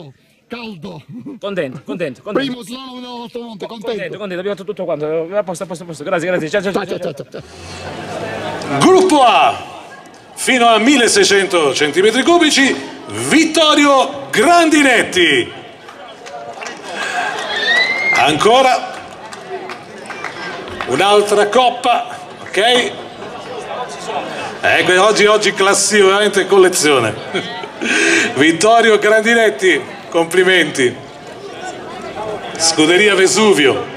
Sudato, caldo. Contento, contento, contento. Primo slalom nell'alto monte, Contento, contento. contento, abbiamo fatto tutto quanto. A posto, a posto, a posto. Grazie, grazie. Ciao, ciao, ciao. Ciao, ciao. ciao, ciao, ciao. Gruppo A, fino a 1600 cm cubici, Vittorio Grandinetti. Ancora un'altra coppa, ok? Ecco, oggi, oggi classico, veramente collezione. Vittorio Grandinetti, complimenti. Scuderia Vesuvio.